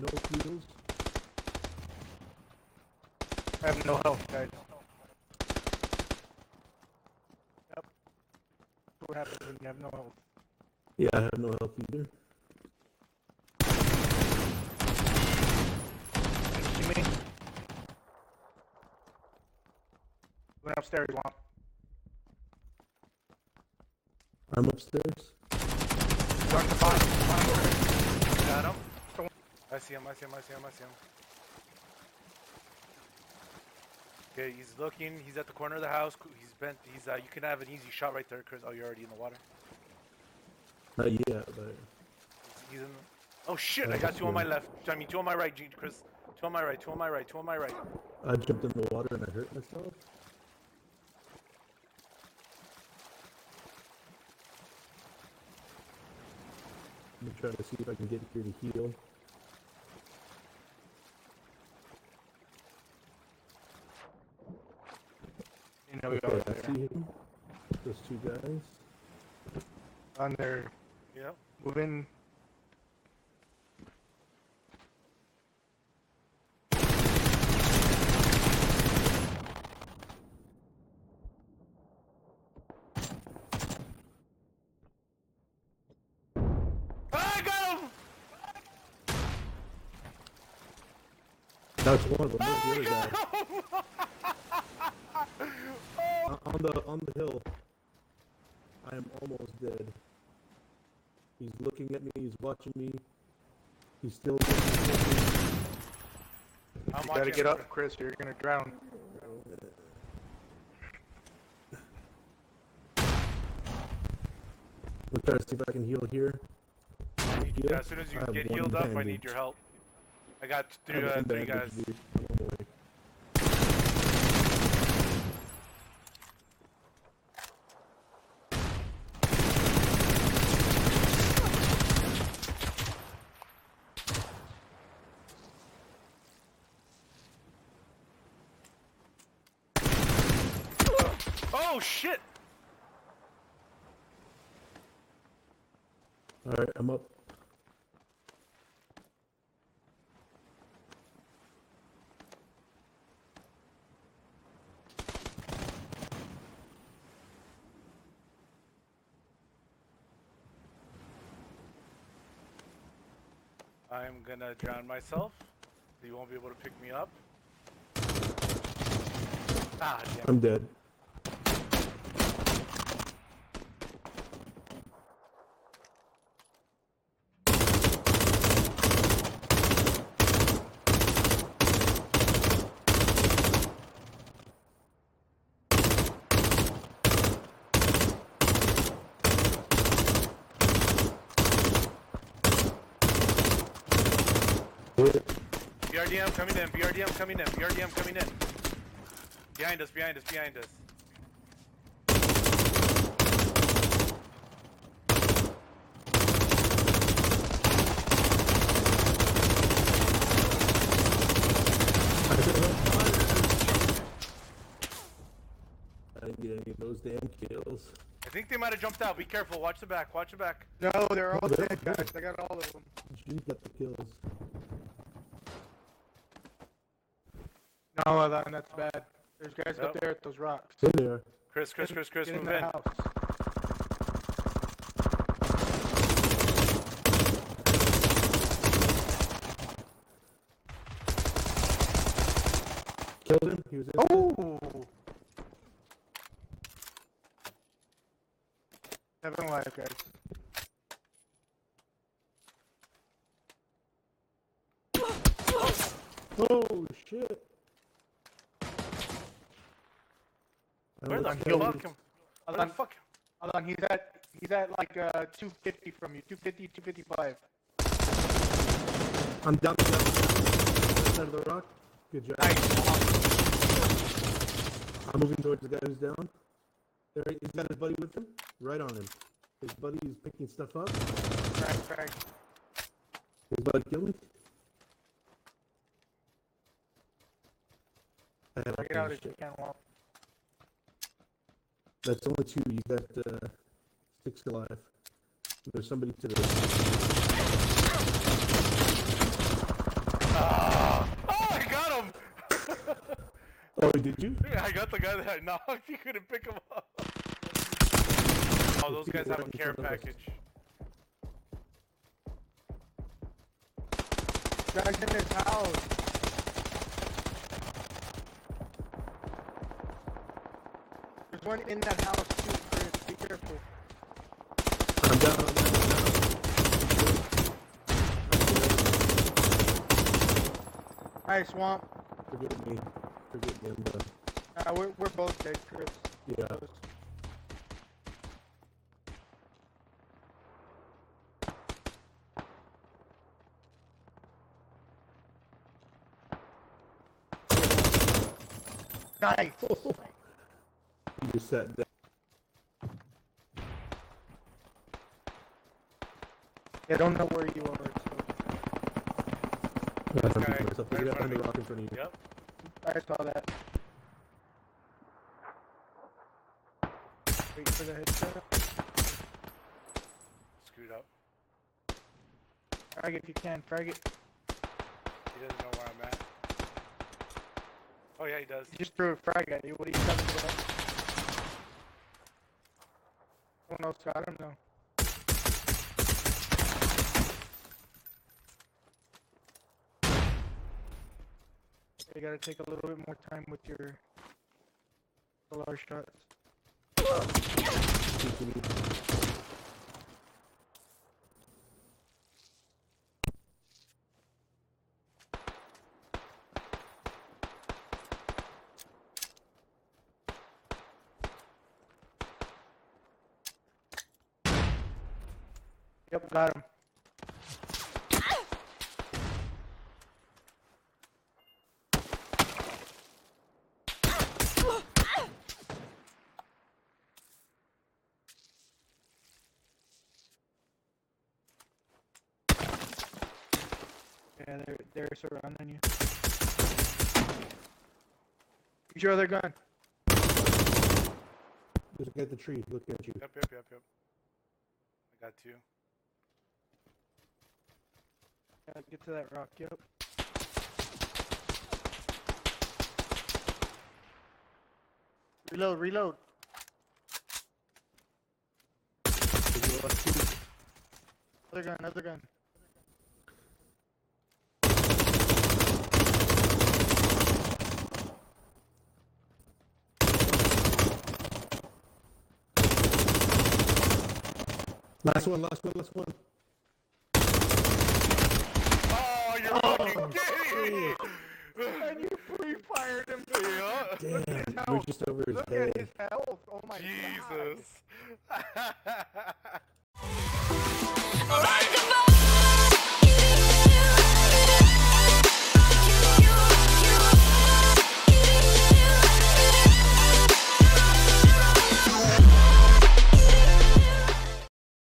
no heals. I have no health, guys. Yep. What happens when you have no health. Yeah, I have no health either. You see me? Went upstairs, Lon. I'm upstairs. The bottom. Got him. I see him, I see him, I see him, I see him. Okay, he's looking. He's at the corner of the house. He's bent. He's. Uh, you can have an easy shot right there, Chris. Oh, you're already in the water. Not yet, but He's, in. The... Oh shit! I got two on my left. I mean, two on my right, Chris. Two on my right. Two on my right. Two on my right. I jumped in the water and I hurt myself. I'm trying to see if I can get here to heal. You know, we Okay, are I there. see him. Those two guys. On there. Yep. Moving. I! That's one of them. Where's the other guy? On the on the hill. I am almost dead. He's looking at me. He's watching me. He's still. looking at me. I'm You gotta watching get him. up, Chris, or you're gonna drown. I'm trying to see if I can heal here. I need Heal? As soon as you I have get one healed up, I bandage. need your help. I got I three, have uh, some three bandage, guys. dude. I'm on the way. Oh shit! All right, I'm up. I'm gonna drown myself. You won't be able to pick me up. Ah, damn. I'm dead. BRDM coming in. BRDM coming in. BRDM coming in. Behind us. Behind us. Behind us. I didn't get any of those damn kills. I think they might have jumped out. Be careful. Watch the back. Watch the back. No, they're all they're dead, guys. I got all of them. She's got the kills. No, Alan, that's bad. There's guys Yep. up there at those rocks. There they are. Chris, Chris, Chris, Chris, Get in move the in. house. Killed him. He was in. Oh! Seven alive, guys. Oh shit! Where the almost killed fuck? killed him? Where the Alan, fuck? Alan, he's at he's at like uh 250 from you. 250, 255. I'm down to the other side of the rock. Good job. I'm moving towards the guy who's down. There, he- he's got his buddy with him. Right on him. His buddy is picking stuff up. Crack, crack. His buddy killed me. I had Check it a out if you shit. can. That's only two. You got uh, six alive. There's somebody to the. Ah! Oh, I got him! oh, did you? I got the guy that I knocked. You couldn't pick him up. Oh, those guys have a care package. Dragged in his house. One in that house too, Chris. Be careful. I'm down, I'm down, I'm down. Alright, Swamp. Forgive me. Forgive me, I'm done. Uh, we're, we're both dead, Chris. Yeah. Nice. You just sat down. I don't know where you are. So. I guy, right in front of the rock in front of you. Yep. I saw that. Wait for the headshot. Screwed up. Frag if you can. Frag it. He doesn't know where I'm at. Oh yeah, he does. He just threw a frag at you. What are you talking about? Someone else got him though. You gotta take a little bit more time with your large shots. Yep, got him. Yeah, they're they're surrounding you. Use your other gun. There's a guy at the tree Look at you. Yep, yep, yep, yep. I got two. Yeah, get to that rock. Yep. Reload, reload. There's no last two. Other gun, other gun. Last one, last one, last one. Oh, kidding! And you free fired him. yeah. Damn, we're just over his Look head. at his health. Oh my god. Jesus.